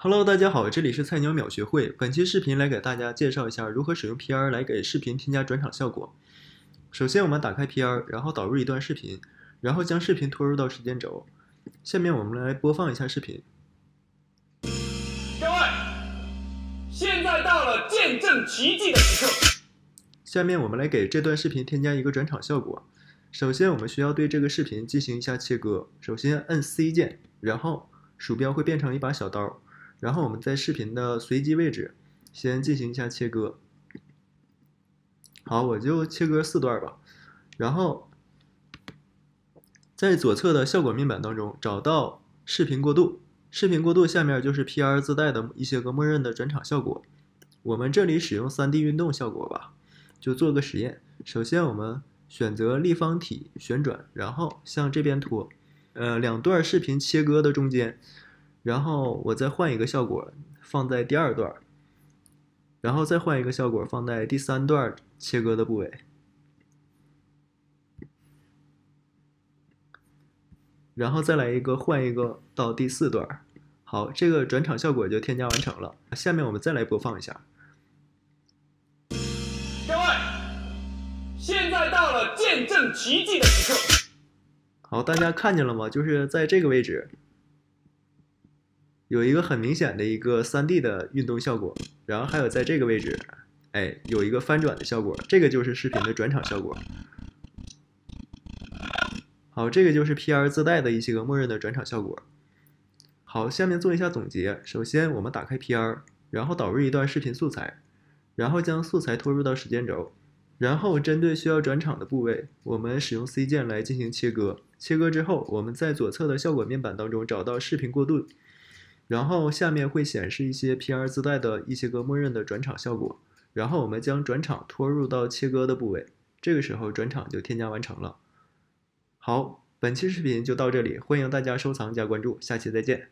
Hello，大家好，这里是菜鸟秒学会。本期视频来给大家介绍一下如何使用 PR 来给视频添加转场效果。首先，我们打开 PR，然后导入一段视频，然后将视频拖入到时间轴。下面我们来播放一下视频。各位，现在到了见证奇迹的时刻。下面我们来给这段视频添加一个转场效果。首先，我们需要对这个视频进行一下切割。首先按 C 键，然后鼠标会变成一把小刀。然后我们在视频的随机位置先进行一下切割。好，我就切割四段吧。然后在左侧的效果面板当中找到视频过渡，视频过渡下面就是 PR 自带的一些个默认的转场效果。我们这里使用 3D 运动效果吧，就做个实验。首先我们选择立方体旋转，然后向这边拖，呃，两段视频切割的中间。然后我再换一个效果放在第二段，然后再换一个效果放在第三段切割的部位，然后再来一个换一个到第四段。好，这个转场效果就添加完成了。下面我们再来播放一下。各位，现在到了见证奇迹的时刻。好，大家看见了吗？就是在这个位置。有一个很明显的一个 3D 的运动效果，然后还有在这个位置，哎，有一个翻转的效果，这个就是视频的转场效果。好，这个就是 PR 自带的一些个默认的转场效果。好，下面做一下总结。首先，我们打开 PR，然后导入一段视频素材，然后将素材拖入到时间轴，然后针对需要转场的部位，我们使用 C 键来进行切割。切割之后，我们在左侧的效果面板当中找到视频过渡。然后下面会显示一些 PR 自带的一些个默认的转场效果，然后我们将转场拖入到切割的部位，这个时候转场就添加完成了。好，本期视频就到这里，欢迎大家收藏加关注，下期再见。